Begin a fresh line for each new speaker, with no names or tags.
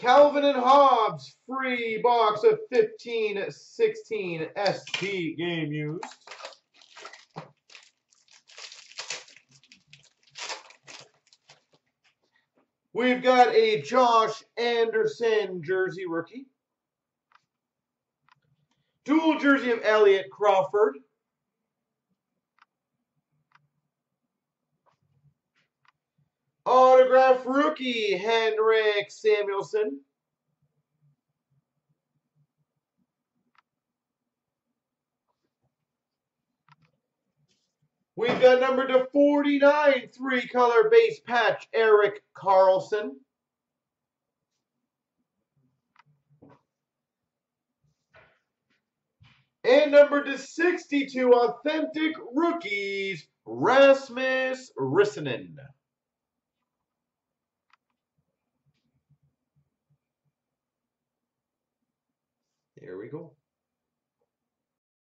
Calvin and Hobbs, free box of 15, 16 SP game used. We've got a Josh Anderson jersey rookie. Dual jersey of Elliot Crawford. Autograph rookie, Henrik Samuelsson. We've got number to 49, three-color base patch, Erik Karlsson. And number to 62, authentic rookies, Rasmus Ristinen. There we go.